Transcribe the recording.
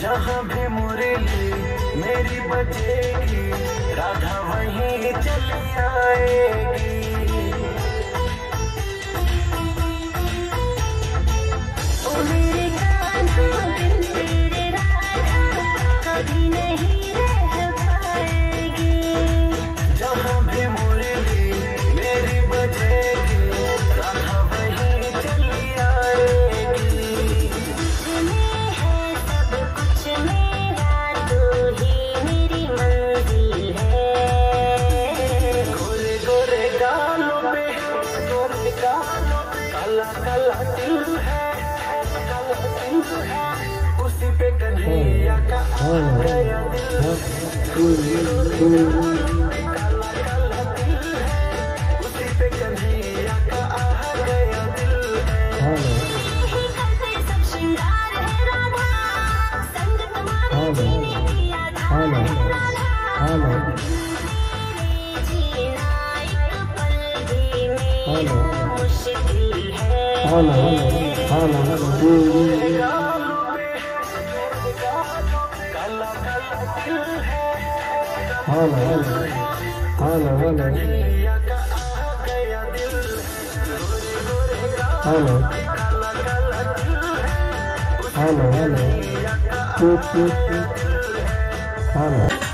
जहाँ भी मुरली मेरी बजेगी राधा वहीं चली आएगी। पे गोरे गालों पे काला काला दिल है, काला दिल है। उसी पे कन्हैया का आ गया दिल। काला काला दिल है। उसी पे कन्हैया का आ गया दिल। है ही करते सब भी मेरा मुश्किल है गालों पे काला काला दिल है कन्हैया